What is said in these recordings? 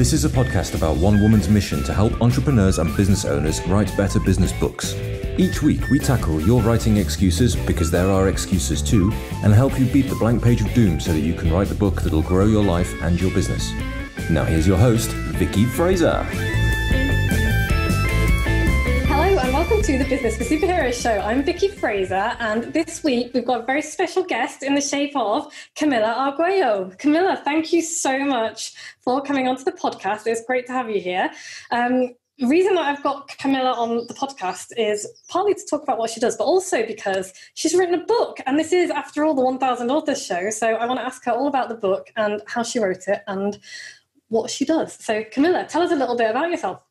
This is a podcast about one woman's mission to help entrepreneurs and business owners write better business books. Each week, we tackle your writing excuses because there are excuses too, and help you beat the blank page of doom so that you can write the book that'll grow your life and your business. Now, here's your host, Vicky Fraser. Welcome to the Business for Superheroes show. I'm Vicky Fraser, and this week we've got a very special guest in the shape of Camila Arguello. Camila, thank you so much for coming onto the podcast. It's great to have you here. Um, the reason that I've got Camila on the podcast is partly to talk about what she does, but also because she's written a book. And this is, after all, the 1000 Authors show. So I want to ask her all about the book and how she wrote it and what she does. So, Camila, tell us a little bit about yourself.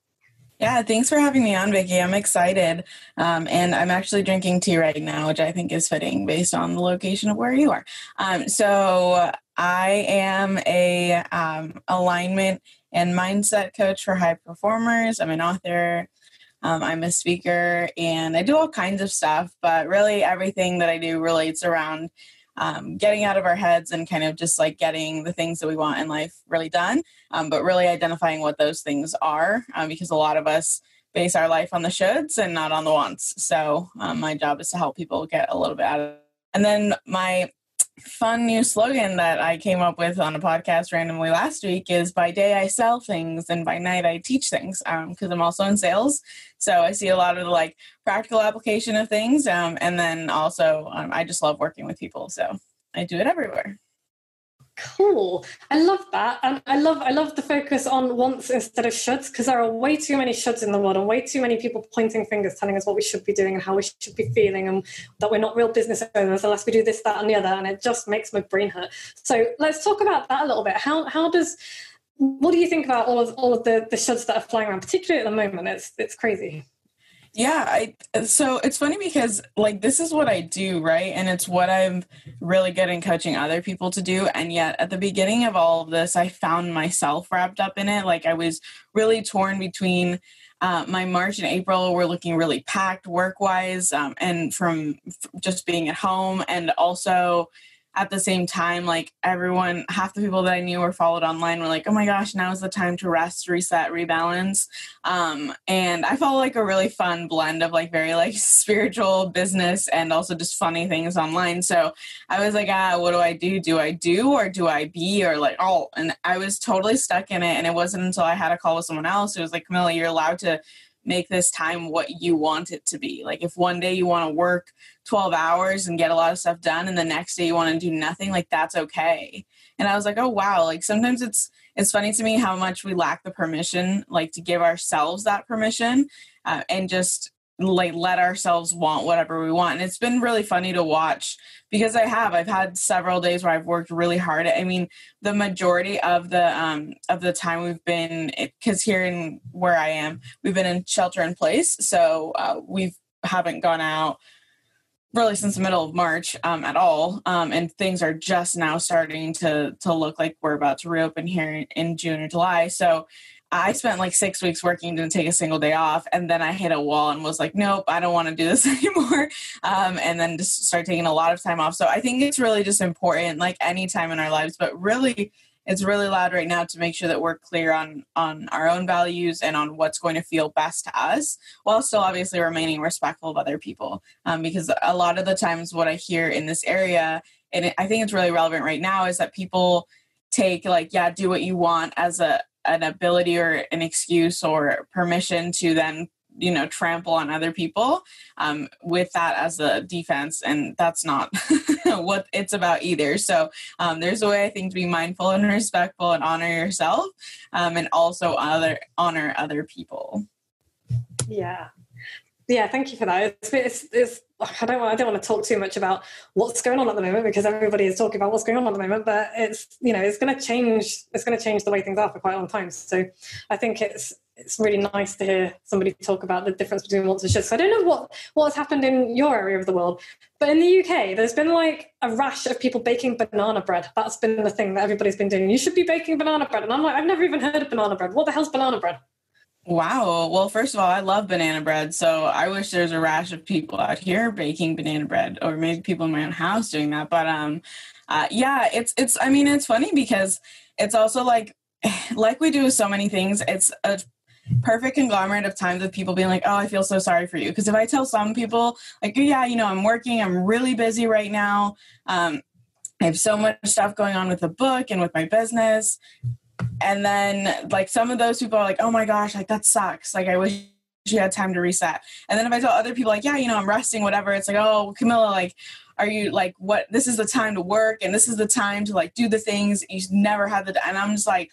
Yeah, thanks for having me on, Vicky. I'm excited. Um, and I'm actually drinking tea right now, which I think is fitting based on the location of where you are. Um, so I am a um, alignment and mindset coach for high performers. I'm an author. Um, I'm a speaker and I do all kinds of stuff, but really everything that I do relates around um, getting out of our heads and kind of just like getting the things that we want in life really done, um, but really identifying what those things are um, because a lot of us base our life on the shoulds and not on the wants. So um, my job is to help people get a little bit out of. And then my fun new slogan that I came up with on a podcast randomly last week is by day I sell things and by night I teach things because um, I'm also in sales. So I see a lot of the like practical application of things. Um, and then also um, I just love working with people. So I do it everywhere. Cool. I love that. And I love I love the focus on wants instead of shoulds because there are way too many shoulds in the world and way too many people pointing fingers telling us what we should be doing and how we should be feeling and that we're not real business owners unless we do this, that and the other. And it just makes my brain hurt. So let's talk about that a little bit. How how does what do you think about all of all of the, the shoulds that are flying around, particularly at the moment? It's it's crazy. Yeah, I so it's funny because like this is what I do, right? And it's what I'm really good in coaching other people to do. And yet at the beginning of all of this, I found myself wrapped up in it. Like I was really torn between uh, my March and April were looking really packed work wise, um, and from just being at home, and also at the same time, like everyone, half the people that I knew or followed online were like, oh my gosh, now is the time to rest, reset, rebalance. Um, and I felt like a really fun blend of like very like spiritual business and also just funny things online. So I was like, ah, what do I do? Do I do or do I be or like, oh, and I was totally stuck in it. And it wasn't until I had a call with someone else who was like, Camila, you're allowed to make this time what you want it to be. Like if one day you want to work 12 hours and get a lot of stuff done and the next day you want to do nothing, like that's okay. And I was like, "Oh wow, like sometimes it's it's funny to me how much we lack the permission like to give ourselves that permission uh, and just like let ourselves want whatever we want. And it's been really funny to watch because i have. I've had several days where i've worked really hard. I mean the majority of the um of the time we've been because here in where i am we've been in shelter in place. So uh, we haven't gone out really since the middle of march um, at all. Um, and things are just now starting to to look like we're about to reopen here in june or july. So I spent like six weeks working, didn't take a single day off, and then I hit a wall and was like, "Nope, I don't want to do this anymore." Um, and then just start taking a lot of time off. So I think it's really just important, like any time in our lives, but really, it's really loud right now to make sure that we're clear on on our own values and on what's going to feel best to us, while still obviously remaining respectful of other people. Um, because a lot of the times, what I hear in this area, and I think it's really relevant right now, is that people take like yeah do what you want as a an ability or an excuse or permission to then you know trample on other people um, with that as a defense and that's not what it's about either. So um, there's a way i think to be mindful and respectful and honor yourself um, and also other honor other people. Yeah yeah, thank you for that. It's, it's, it's, I don't want, I don't want to talk too much about what's going on at the moment because everybody is talking about what's going on at the moment. But it's you know it's going to change. It's going to change the way things are for quite a long time. So I think it's it's really nice to hear somebody talk about the difference between wants and shoulds. So I don't know what what has happened in your area of the world, but in the UK, there's been like a rash of people baking banana bread. That's been the thing that everybody's been doing. You should be baking banana bread, and I'm like, I've never even heard of banana bread. What the hell's banana bread? Wow. Well, first of all, I love banana bread. So I wish there's a rash of people out here baking banana bread or maybe people in my own house doing that. But um uh yeah, it's it's I mean, it's funny because it's also like like we do with so many things, it's a perfect conglomerate of times of people being like, oh, I feel so sorry for you. Because if I tell some people, like, yeah, you know, I'm working, I'm really busy right now. Um, I have so much stuff going on with the book and with my business. And then, like, some of those people are like, oh my gosh, like, that sucks. Like, I wish you had time to reset. And then if I tell other people, like, yeah, you know, I'm resting, whatever, it's like, oh, Camila, like, are you like, what? This is the time to work and this is the time to like do the things you never had the, and I'm just like,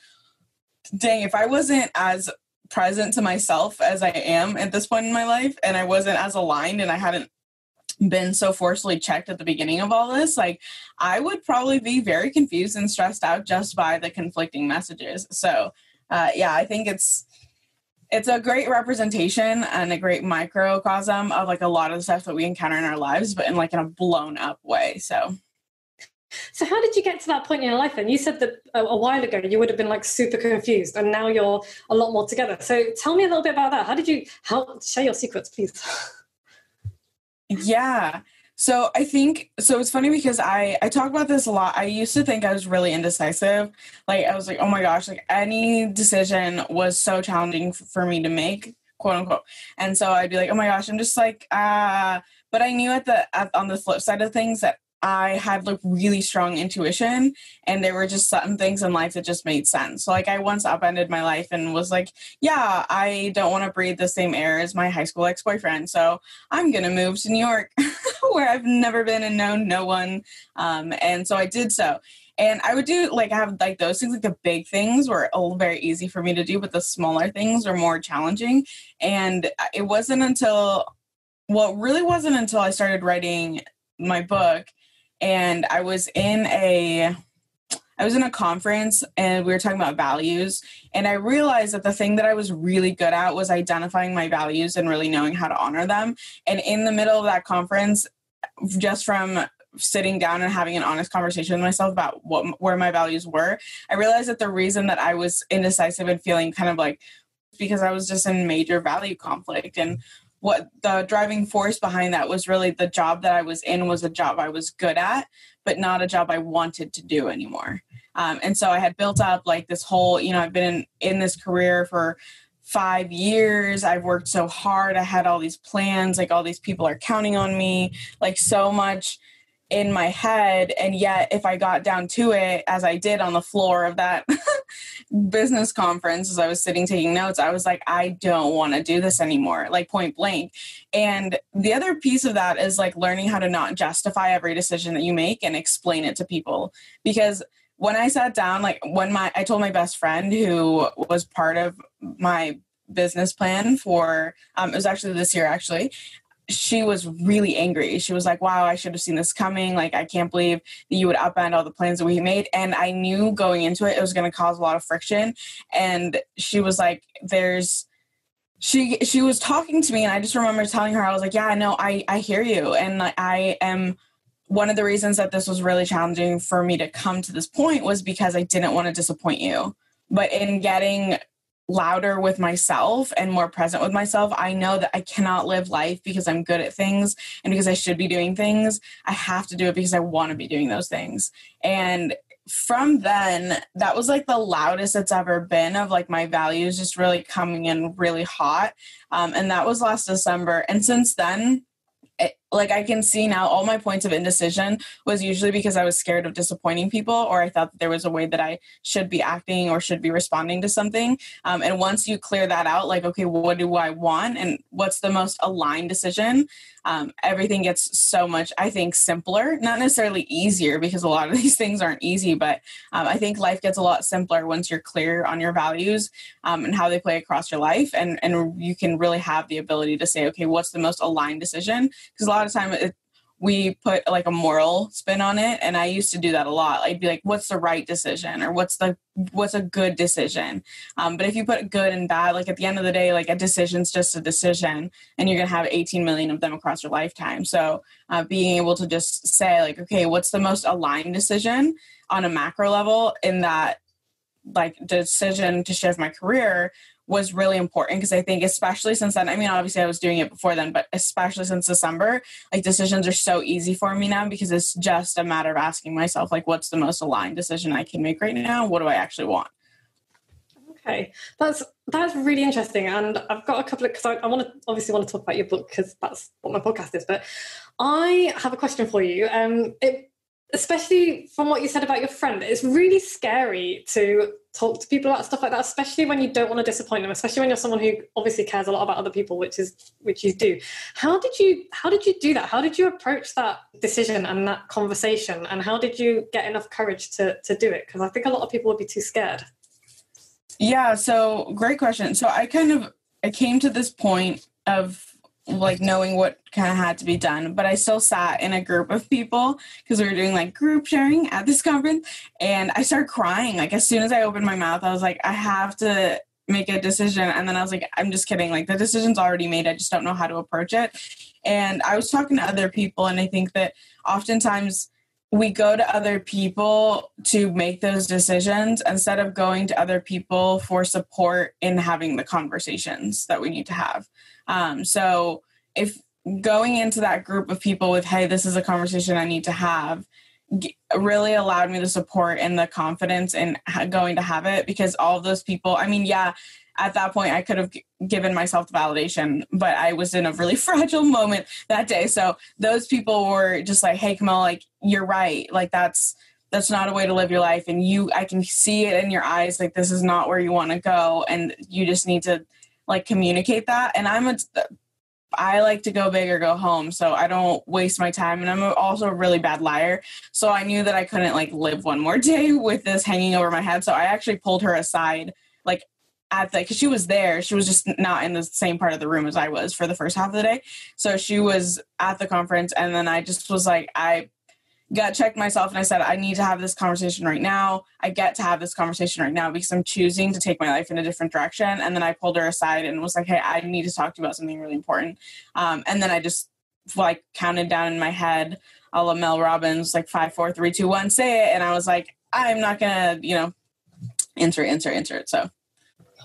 dang, if I wasn't as present to myself as I am at this point in my life and I wasn't as aligned and I hadn't been so forcefully checked at the beginning of all this, like I would probably be very confused and stressed out just by the conflicting messages. So, uh, yeah, I think it's it's a great representation and a great microcosm of like a lot of the stuff that we encounter in our lives, but in like in a blown up way. So so how did you get to that point in your life then? You said that a, a, while ago you would have been like super confused and now you're a lot more together. So tell me a little bit about that. How did you how share your secrets, please? yeah. So I think so it's funny because I I talk about this a lot. I used to think I was really indecisive. Like I was like, "Oh my gosh, like any decision was so challenging for me to make." quote unquote. And so I'd be like, "Oh my gosh, I'm just like uh but I knew at the at, on the flip side of things that I had like really strong intuition and there were just certain things in life that just made sense. So like I once upended my life and was like, yeah, I don't want to breathe the same air as my high school ex-boyfriend. So I'm going to move to New York where I've never been and known no one. Um, and so I did so. And I would do like I have like those things, like the big things were all very easy for me to do, but the smaller things are more challenging. And it wasn't until well, it really wasn't until I started writing my book and I was in a I was in a conference and we were talking about values and I realized that the thing that I was really good at was identifying my values and really knowing how to honor them. And in the middle of that conference just from sitting down and having an honest conversation with myself about what where my values were, I realized that the reason that I was indecisive and feeling kind of like because I was just in major value conflict and what the driving force behind that was really the job that I was in was a job I was good at, but not a job I wanted to do anymore. Um, and so I had built up like this whole, you know, I've been in, in this career for five years. I've worked so hard. I had all these plans, like all these people are counting on me, like so much in my head and yet if i got down to it as i did on the floor of that business conference as i was sitting taking notes i was like i don't want to do this anymore like point blank. And the other piece of that is like learning how to not justify every decision that you make and explain it to people. Because when i sat down like when my i told my best friend who was part of my business plan for um, it was actually this year actually she was really angry. She was like, wow, I should have seen this coming. Like, I can't believe that you would upend all the plans that we made. And I knew going into it, it was going to cause a lot of friction. And she was like, there's, she she was talking to me and i just remember telling her i was like yeah no i i hear you and i am one of the reasons that this was really challenging for me to come to this point was because i didn't want to disappoint you but in getting louder with myself and more present with myself, I know that I cannot live life because I'm good at things and because I should be doing things. I have to do it because I want to be doing those things. And from then, that was like the loudest it's ever been of like my values just really coming in really hot. Um, and that was last December. And since then, like I can see now all my points of indecision was usually because I was scared of disappointing people or I thought that there was a way that I should be acting or should be responding to something. Um, and once you clear that out, like, okay, what do I want and what's the most aligned decision? Um, everything gets so much, I think, simpler, not necessarily easier because a lot of these things aren't easy, but um, I think life gets a lot simpler once you're clear on your values um, and how they play across your life. And, and you can really have the ability to say, okay, what's the most aligned decision? Because lot of time it, we put like a moral spin on it and i used to do that a lot. I'd be like what's the right decision or what's the what's a good decision? Um, but if you put good and bad like at the end of the day like a decision's just a decision and you're going to have 18 million of them across your lifetime. So uh, being able to just say like okay what's the most aligned decision on a macro level in that like decision to shift my career was really important because I think, especially since then, I mean, obviously I was doing it before then, but especially since December, like decisions are so easy for me now because it's just a matter of asking myself, like, what's the most aligned decision I can make right now? What do I actually want? Okay, that's that's really interesting, and I've got a couple of because I, I want to obviously want to talk about your book because that's what my podcast is. But I have a question for you. Um, it, especially from what you said about your friend, it's really scary to talk to people about stuff like that, especially when you don't want to disappoint them, especially when you're someone who obviously cares a lot about other people, which is which you do. How did you how did you do that? How did you approach that decision and that conversation? And how did you get enough courage to to do it? Because I think a lot of people would be too scared. Yeah, so great question. So I kind of I came to this point of like knowing what kind of had to be done, but I still sat in a group of people because we were doing like group sharing at this conference and I started crying. Like as soon as I opened my mouth, I was like, I have to make a decision. And then I was like, I'm just kidding. Like the decision's already made. I just don't know how to approach it. And I was talking to other people, and I think that oftentimes we go to other people to make those decisions instead of going to other people for support in having the conversations that we need to have. Um, so if going into that group of people with, hey, this is a conversation I need to have, really allowed me the support and the confidence in going to have it because all those people, I mean, yeah, at that point I could have given myself the validation, but I was in a really fragile moment that day. So those people were just like, "Hey, Kamal, like you're right. Like that's that's not a way to live your life, and you, I can see it in your eyes. Like this is not where you want to go, and you just need to like communicate that." And I'm a I like to go big or go home, so I don't waste my time. And I'm also a really bad liar, so I knew that I couldn't like live one more day with this hanging over my head. So I actually pulled her aside, like at the because she was there she was just not in the same part of the room as i was for the first half of the day so she was at the conference and then i just was like i got checked myself and i said i need to have this conversation right now i get to have this conversation right now because i'm choosing to take my life in a different direction and then i pulled her aside and was like hey i need to talk to you about something really important um, and then i just like counted down in my head a la mel robbins like five four three two one say it and i was like i'm not gonna you know answer answer answer it so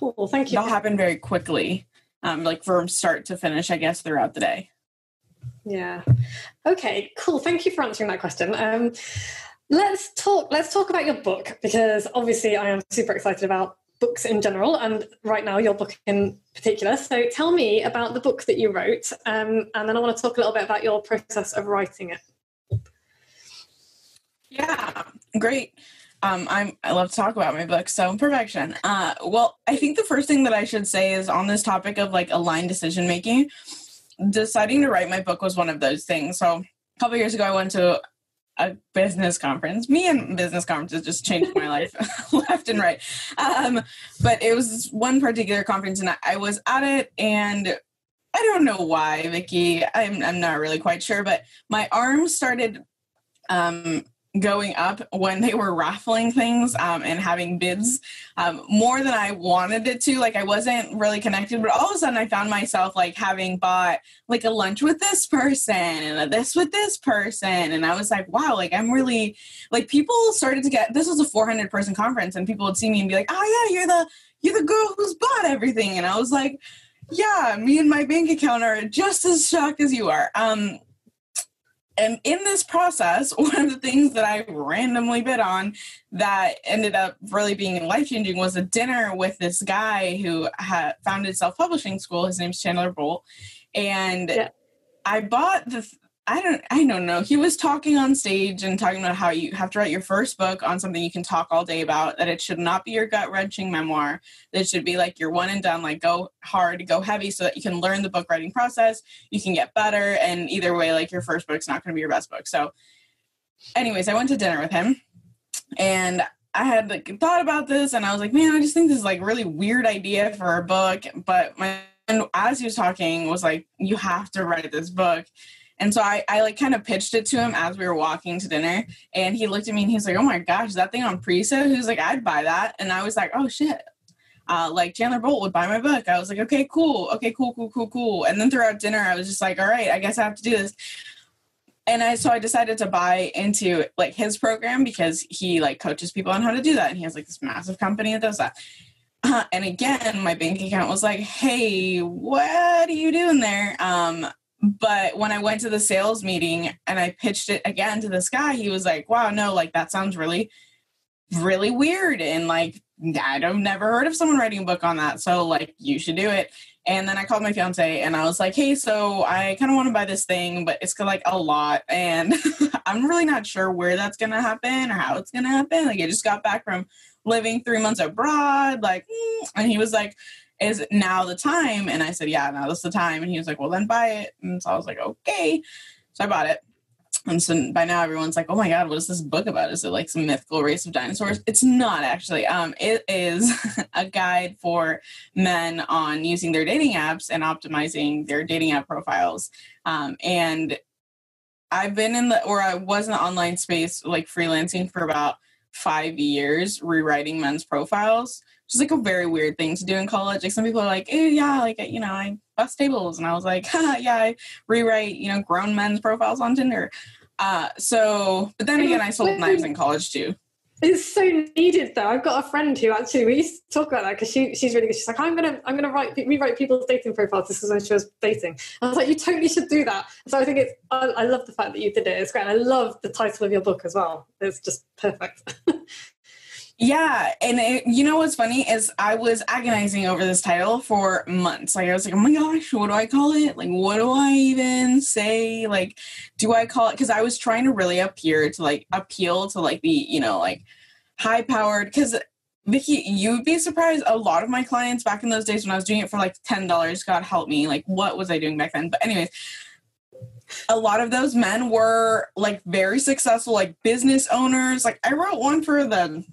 Cool. Thank you. It all happened very quickly, um, like from start to finish, I guess, throughout the day. Yeah. Okay. Cool. Thank you for answering that question. Um, let's talk. Let's talk about your book because obviously I am super excited about books in general, and right now your book in particular. So tell me about the book that you wrote, um, and then I want to talk a little bit about your process of writing it. Yeah. Great um, I'm I love to talk about my book, so perfection. Uh, well, I think the first thing that I should say is on this topic of like aligned decision making. Deciding to write my book was one of those things. So a couple years ago, I went to a business conference. Me and business conferences just changed my life left and right. Um, but it was one particular conference, and I, I was at it, and I don't know why, Vicky. I'm I'm not really quite sure, but my arm started um, going up when they were raffling things um, and having bids um, more than I wanted it to. Like I wasn't really connected, but all of a sudden I found myself like having bought like a lunch with this person and a this with this person. And I was like, wow, like I'm really like people started to get this was a 400 person conference and people would see me and be like, oh yeah, you're the you're the girl who's bought everything. And I was like, yeah, me and my bank account are just as shocked as you are. Um, and in this process, one of the things that I randomly bid on that ended up really being life changing was a dinner with this guy who had founded self publishing school. His name's Chandler Bolt, and yeah. I bought the I don't I don't know. He was talking on stage and talking about how you have to write your first book on something you can talk all day about, that it should not be your gut wrenching memoir. That it should be like your one and done, like go hard, go heavy so that you can learn the book writing process, you can get better, and either way, like your first book's not gonna be your best book. So anyways, I went to dinner with him and I had like thought about this and I was like, man, I just think this is like really weird idea for a book. But my and as he was talking was like, you have to write this book. And so I, I like kind of pitched it to him as we were walking to dinner. And he looked at me and he's like, Oh my gosh, that thing on pre-sale? He was like, I'd buy that. And I was like, Oh shit. Uh, like Chandler Bolt would buy my book. I was like, okay, cool. Okay, cool, cool, cool, cool. And then throughout dinner, I was just like, all right, I guess I have to do this. And I so I decided to buy into like his program because he like coaches people on how to do that. And he has like this massive company that does that. Uh, and again, my bank account was like, "Hey, what are you doing there?" Um, but when I went to the sales meeting and I pitched it again to this guy, he was like, wow, no, like that sounds really really weird and like I've never heard of someone writing a book on that. So like you should do it. And then I called my fiance and I was like, hey, so I kind of want to buy this thing, but it's like a lot. And I'm really not sure where that's going to happen or how it's going to happen. Like I just got back from living three months abroad. Like, mm. and he was like, is now the time? And I said, yeah, now that's the time. And he was like, well, then buy it. And so I was like, okay. So I bought it. And so by now everyone's like, oh my God, what is this book about? Is it like some mythical race of dinosaurs? It's not actually. Um, it is a guide for men on using their dating apps and optimizing their dating app profiles. Um, and I've been in the, or I was in the online space, like freelancing for about five years, rewriting men's profiles. Is like a very weird thing to do in college. Like some people are like, oh yeah, like, you know, I bust tables. And I was like, yeah, I rewrite, you know, grown men's profiles on Tinder. Uh, so, but then again, I sold knives in college too. It's so needed though. I've got a friend who actually we used to talk about that because she she's really good. She's like, I'm gonna I'm gonna write rewrite people's dating profiles. This was when she was dating. I was like, you totally should do that. So I think it's I, I love the fact that you did it. It's great. I love the title of your book as well. It's just perfect. Yeah, and it, you know what's funny is I was agonizing over this title for months. Like I was like, "Oh my gosh, what do I call it? Like what do I even say? Like do I call it cuz I was trying to really appear to like appeal to like the, you know, like high powered cuz Vicky, you'd be surprised. A lot of my clients back in those days when I was doing it for like ten dollars, God help me, like what was I doing back then? But anyways, a lot of those men were like very successful, like business owners. Like I wrote one for the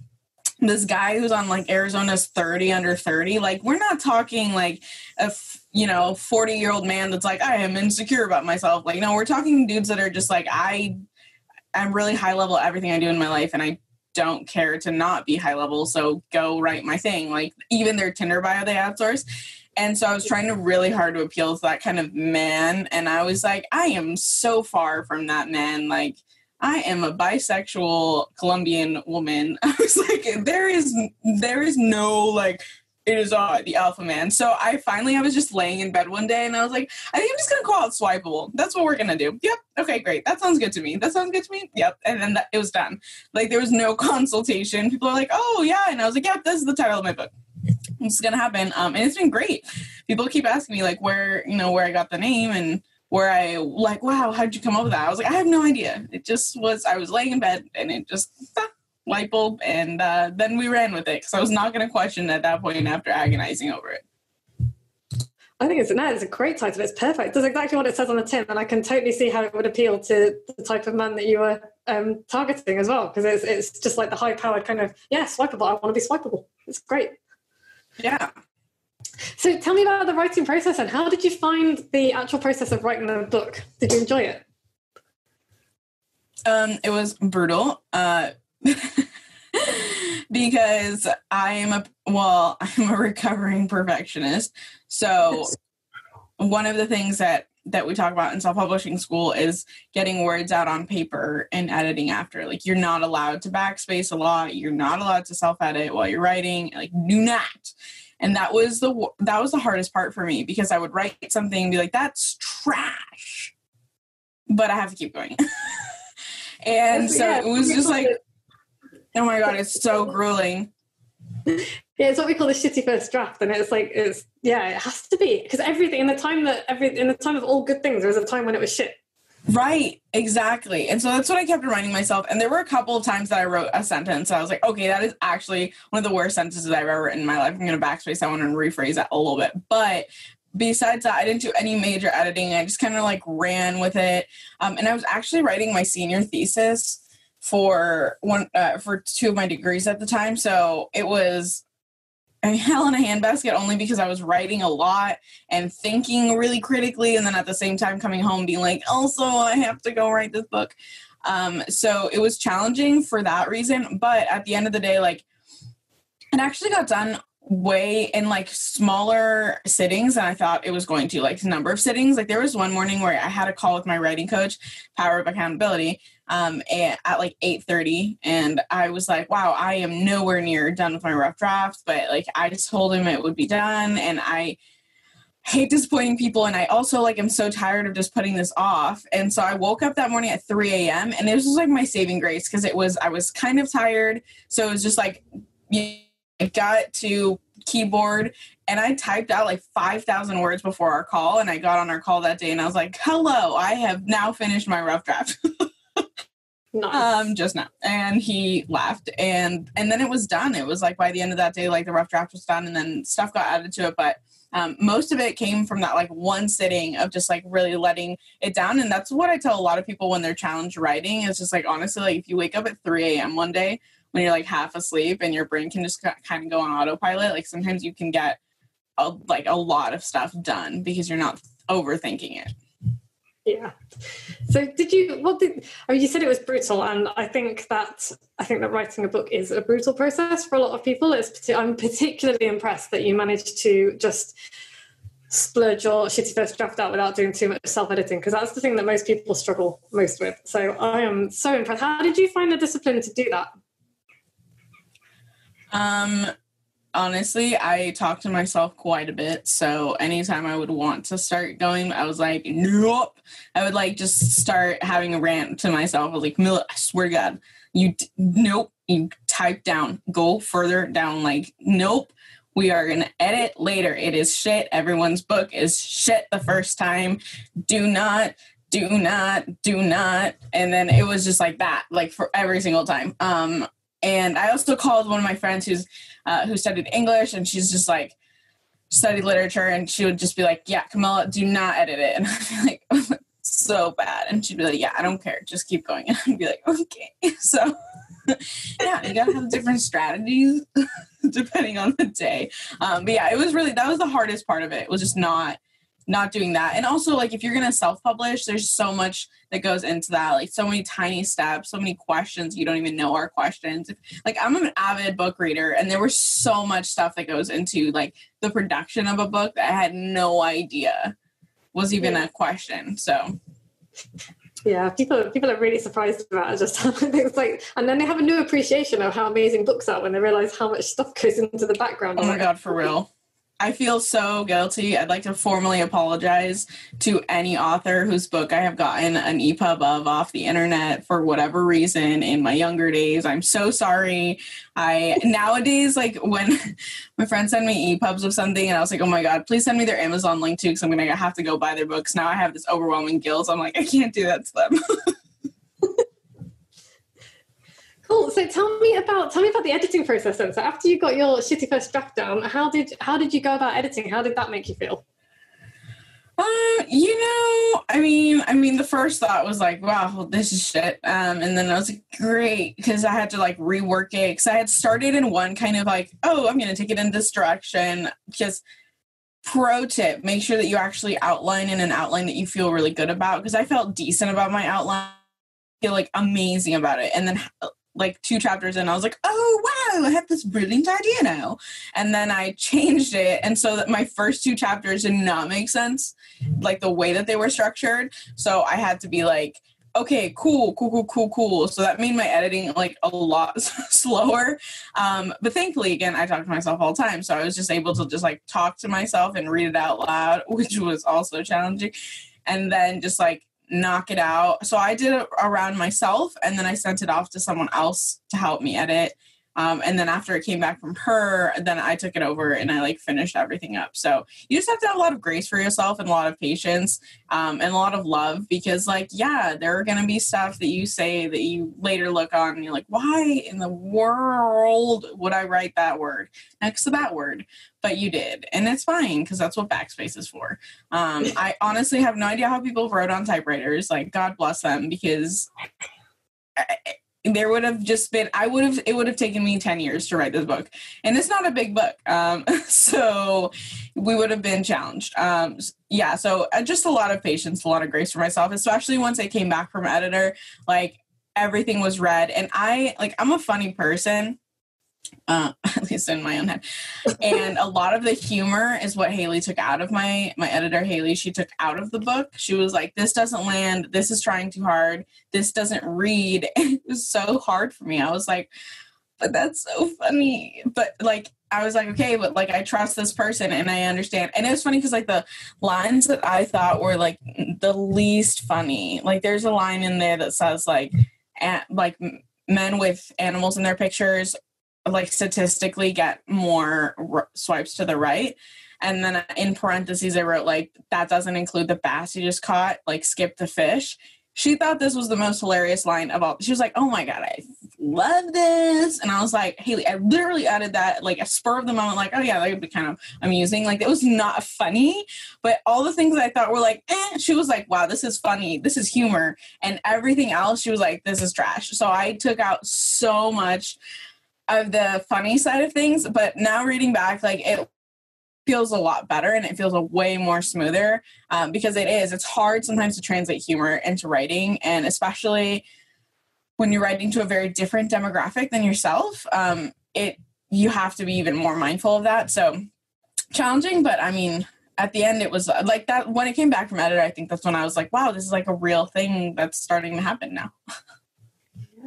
this guy who's on like Arizona's 30 under 30 like we're not talking like a you know 40 year old man that's like I am insecure about myself. Like no we're talking dudes that are just like I I'm really high level everything I do in my life and I don't care to not be high level so go write my thing. Like even their Tinder bio they outsource and so I was trying to really hard to appeal to that kind of man and I was like I am so far from that man. Like I am a bisexual Colombian woman. I was like, there is there is no like it is uh, the alpha man. So I finally I was just laying in bed one day and I was like, I think I'm just gonna call it swipeable. That's what we're gonna do. Yep. Okay, great. That sounds good to me. That sounds good to me. Yep. And then that, it was done. Like there was no consultation. People are like, oh yeah, and I was like, yep, this is the title of my book. It's gonna happen. Um, and it's been great. People keep asking me like where you know where I got the name and where I like, wow, how'd you come up with that? I was like, I have no idea. It just was, I was laying in bed and it just, ah, light bulb. And uh, then we ran with it because I was not going to question at that point after agonizing over it. I think it's no, it's a great title. It's perfect. It's exactly what it says on the tin, and I can totally see how it would appeal to the type of man that you were um, targeting as well. Because it's it's just like the high powered kind of yeah, swipeable. I want to be swipeable. It's great. Yeah, so tell me about the writing process and how did you find the actual process of writing the book? Did you enjoy it? Um, it was brutal. Uh, because I am a well, I'm a recovering perfectionist. So one of the things that that we talk about in self-publishing school is getting words out on paper and editing after. Like you're not allowed to backspace a lot. You're not allowed to self-edit while you're writing. Like do not and that was the that was the hardest part for me because i would write something and be like that's trash. But i have to keep going. And so yeah, it was just like oh my god it's so grueling. Yeah, it's what we call the shitty first draft, and it's like it's yeah, it has to be because everything in the time that every in the time of all good things, there was a time when it was shit. Right, exactly. And so that's what I kept reminding myself. And there were a couple of times that I wrote a sentence. I was like, okay, that is actually one of the worst sentences I've ever written in my life. I'm going to backspace that one and rephrase that a little bit. But besides that, I didn't do any major editing. I just kind of like ran with it. Um, and I was actually writing my senior thesis for one uh, for two of my degrees at the time. So it was hell in a handbasket only because I was writing a lot and thinking really critically, and then at the same time coming home being like, also I have to go write this book. Um, so it was challenging for that reason, but at the end of the day, like it actually got done way in like smaller sittings than I thought it was going to. Like number of sittings. Like there was one morning where I had a call with my writing coach, Power of Accountability, um, at, at like 8.30 and i was like wow i am nowhere near done with my rough draft but like i just told him it would be done and i hate disappointing people and i also like i'm so tired of just putting this off and so i woke up that morning at 3 a.m and this was like my saving grace because it was i was kind of tired so it was just like i got to keyboard and i typed out like 5000 words before our call and i got on our call that day and i was like hello i have now finished my rough draft Nice. um just now. And he laughed and and then it was done. It was like by the end of that day like the rough draft was done and then stuff got added to it. But um, most of it came from that like one sitting of just like really letting it down. And that's what i tell a lot of people when they're challenged writing is just like honestly like if you wake up at 3 a.m one day when you're like half asleep and your brain can just kind of go on autopilot like sometimes you can get a, like a lot of stuff done because you're not overthinking it yeah. So did you what did I mean, you said it was brutal and i think that i think that writing a book is a brutal process for a lot of people. It's i'm particularly impressed that you managed to just splurge your shitty first draft out without doing too much self-editing because that's the thing that most people struggle most with. So i am so impressed. How did you find the discipline to do that? Um honestly, I talk to myself quite a bit. So anytime I would want to start going, I was like, nope. I would like just start having a rant to myself. I was like, Mila, I swear to God, you, nope, you type down, go further down. Like, nope, we are going to edit later. It is shit. Everyone's book is shit the first time. Do not do not do not and then it was just like that like for every single time um and i also called one of my friends who's uh, who studied English, and she's just like studied literature, and she would just be like, "Yeah, Camila, do not edit it," and I'd be like, "So bad," and she'd be like, "Yeah, I don't care, just keep going," and I'd be like, "Okay." So yeah, you gotta have different strategies depending on the day. Um, but yeah, it was really that was the hardest part of it. It was just not not doing that. And also like if you're going to self-publish, there's so much that goes into that. Like so many tiny steps, so many questions you don't even know are questions. Like I'm an avid book reader and there was so much stuff that goes into like the production of a book that I had no idea was even yeah. a question. So yeah people people are really surprised about it just things like and then they have a new appreciation of how amazing books are when they realize how much stuff goes into the background oh my god for real I feel so guilty. I'd like to formally apologize to any author whose book I have gotten an EPUB of off the internet for whatever reason in my younger days. I'm so sorry. I nowadays like when my friends send me EPUBs of something and I was like, oh my God, please send me their Amazon link too because I'm gonna have to go buy their books. Now I have this overwhelming guilt. I'm like, I can't do that to them. Cool. So tell me about tell me about the editing process then. So after you got your shitty first draft down, how did how did you go about editing? How did that make you feel? Um, you know, I mean, I mean, the first thought was like, wow, well, this is shit. Um, and then I was like, great, because I had to like rework it because I had started in one kind of like, oh, I'm gonna take it in this direction. Because pro tip, make sure that you actually outline in an outline that you feel really good about. Because I felt decent about my outline, feel like amazing about it, and then like two chapters in, I was like, oh wow, I have this brilliant idea now. And then I changed it. And so that my first two chapters did not make sense, like the way that they were structured. So I had to be like, okay, cool, cool, cool, cool, cool. So that made my editing like a lot slower. Um, but thankfully, again, I talk to myself all the time. So I was just able to just like talk to myself and read it out loud, which was also challenging. And then just like knock it out. So I did it around myself and then I sent it off to someone else to help me edit. Um, and then after it came back from her, then I took it over and I like finished everything up. So you just have to have a lot of grace for yourself and a lot of patience um, and a lot of love because, like, yeah, there are going to be stuff that you say that you later look on and you're like, why in the world would I write that word next to that word? But you did. And it's fine because that's what backspace is for. Um, I honestly have no idea how people wrote on typewriters. Like, God bless them because. I, there would have just been i would have it would have taken me 10 years to write this book. And it's not a big book um, so we would have been challenged. Um, yeah so uh, just a lot of patience a lot of grace for myself especially once i came back from editor. Like everything was read. And i like i'm a funny person uh, at least in my own head. And a lot of the humor is what Haley took out of my my editor Haley. She took out of the book. She was like, "This doesn't land. This is trying too hard. This doesn't read." it was so hard for me. I was like, "But that's so funny." But like I was like, okay, but like I trust this person and I understand. And it was funny because like the lines that I thought were like the least funny. Like there's a line in there that says like, at, like men with animals in their pictures, like statistically get more r- swipes to the right. And then in parentheses, I wrote like that doesn't include the bass you just caught. Like skip the fish she thought this was the most hilarious line of all. She was like, "Oh my god, I love this," and I was like, "Haley, I literally added that like a spur of the moment, like, oh yeah, that would be kind of amusing." Like it was not funny, but all the things I thought were like, eh, she was like, "Wow, this is funny, this is humor," and everything else, she was like, "This is trash." So I took out so much of the funny side of things, but now reading back, like it feels a lot better and it feels a way more smoother um, because it is. It's hard sometimes to translate humor into writing and especially when you're writing to a very different demographic than yourself um, it you have to be even more mindful of that. So challenging but i mean at the end it was like that when it came back from editor i think that's when i was like wow this is like a real thing that's starting to happen now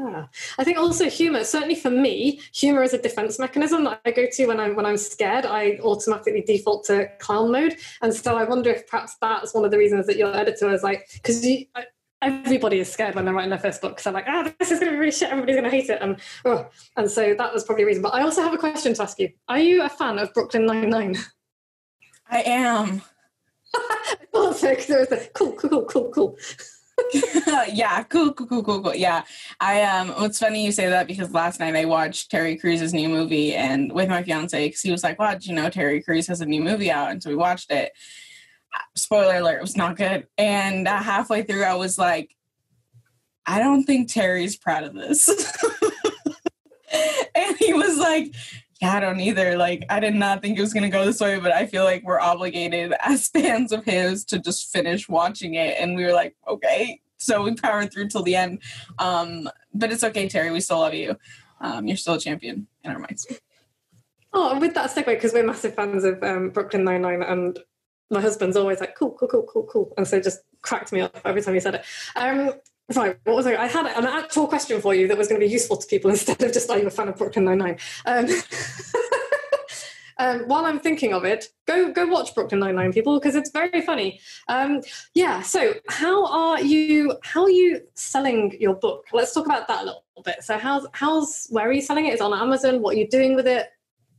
Yeah, I think also humor. Certainly for me, humor is a defense mechanism that I go to when I'm when I'm scared. I automatically default to clown mode, and so I wonder if perhaps that's one of the reasons that your editor is like because everybody is scared when they're writing their first book. So they're like, ah, oh, this is going to be really shit. Everybody's going to hate it, and oh. and so that was probably a reason. But I also have a question to ask you. Are you a fan of Brooklyn Nine Nine? I am. I thought so. There was a cool, cool, cool, cool, cool. yeah, cool, cool, cool, cool, cool. Yeah, I um. It's funny you say that because last night I watched Terry Crews's new movie and with my fiance because he was like, "Wow, did you know Terry Crews has a new movie out?" And so we watched it. Spoiler alert: it was not good. And uh, halfway through, I was like, "I don't think Terry's proud of this." and he was like, yeah, I don't either. Like, I did not think it was going to go this way, but I feel like we're obligated as fans of his to just finish watching it. And we were like, okay. So we powered through till the end. Um, but it's okay, Terry. We still love you. Um, you're still a champion in our minds. Oh, with that segue, because we're massive fans of um, Brooklyn Nine Nine, and my husband's always like, "Cool, cool, cool, cool, cool," and so just cracked me up every time he said it. Um, Right, what was I? I had an actual question for you that was going to be useful to people instead of just are you a fan of Brooklyn Nine Nine? Um, um, while I'm thinking of it, go go watch Brooklyn Nine Nine, people, because it's very funny. Um, yeah. So, how are you? How are you selling your book? Let's talk about that a little bit. So, how's how's where are you selling it? Is on Amazon? What are you doing with it?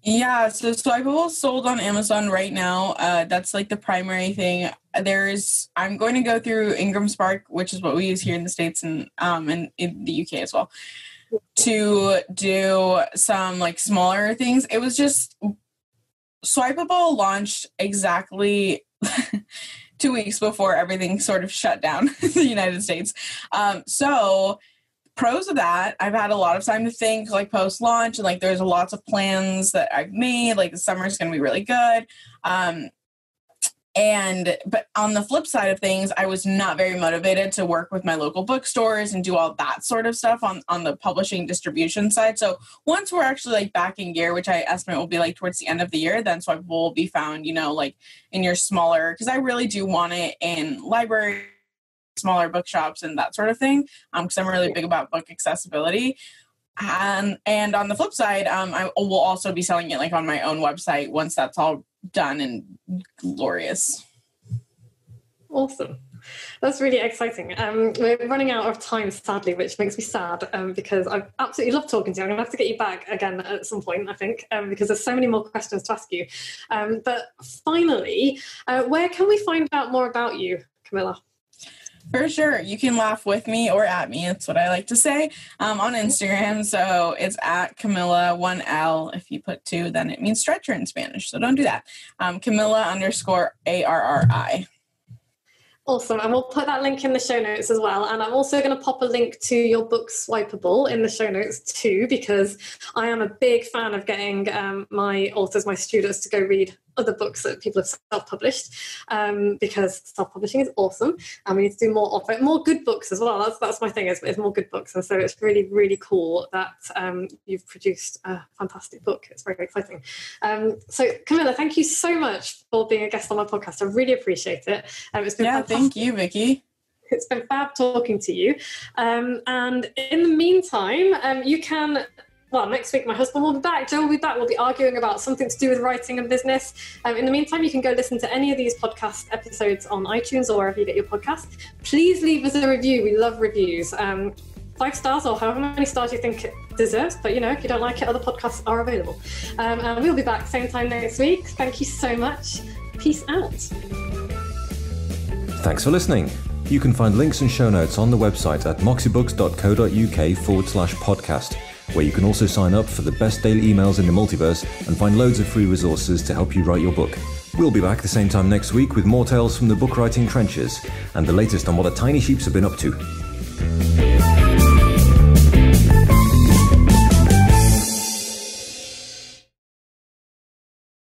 Yeah, so Swipeable sold on Amazon right now. Uh, that's like the primary thing. There's I'm going to go through Ingram Spark, which is what we use here in the states and um and in the UK as well, to do some like smaller things. It was just Swipeable launched exactly two weeks before everything sort of shut down in the United States. Um, so pros of that, I've had a lot of time to think, like post launch, and like there's lots of plans that I've made. Like the summer is going to be really good. Um, and but on the flip side of things, I was not very motivated to work with my local bookstores and do all that sort of stuff on on the publishing distribution side. So once we're actually like back in gear, which I estimate will be like towards the end of the year, then so I will be found, you know, like in your smaller because I really do want it in library smaller bookshops and that sort of thing because um, i'm really big about book accessibility and and on the flip side um, i will also be selling it like on my own website once that's all done and glorious awesome that's really exciting. Um, we're running out of time, sadly, which makes me sad um, because I absolutely love talking to you. I'm going to have to get you back again at some point, I think, um, because there's so many more questions to ask you. Um, but finally, uh, where can we find out more about you, Camila? For sure. You can laugh with me or at me. It's what I like to say um, on Instagram. So it's at Camila, one L. If you put two, then it means stretcher in Spanish. So don't do that. Um, Camila underscore A R R I. Awesome. And we'll put that link in the show notes as well. And I'm also going to pop a link to your book Swipeable in the show notes too, because I am a big fan of getting um, my authors, my students to go read other books that people have self-published um, because self-publishing is awesome and we need to do more of it. More good books as well that's that's my thing is, is more good books and so it's really really cool that um, you've produced a fantastic book. It's very exciting. Um, so camila thank you so much for being a guest on my podcast. I really appreciate it. Um, it's been yeah fantastic. thank you vicky. It's been fab talking to you. Um, and in the meantime um, you can well, next week my husband will be back, Joe will be back. We'll be arguing about something to do with writing and business. Um, in the meantime, you can go listen to any of these podcast episodes on iTunes or wherever you get your podcast. Please leave us a review. We love reviews. Um, five stars or however many stars you think it deserves. But you know, if you don't like it, other podcasts are available. Um, and we'll be back same time next week. Thank you so much. Peace out. Thanks for listening. You can find links and show notes on the website at moxiebooks.co.uk forward slash podcast, where you can also sign up for the best daily emails in the multiverse and find loads of free resources to help you write your book. We'll be back the same time next week with more tales from the book writing trenches and the latest on what the tiny sheeps have been up to.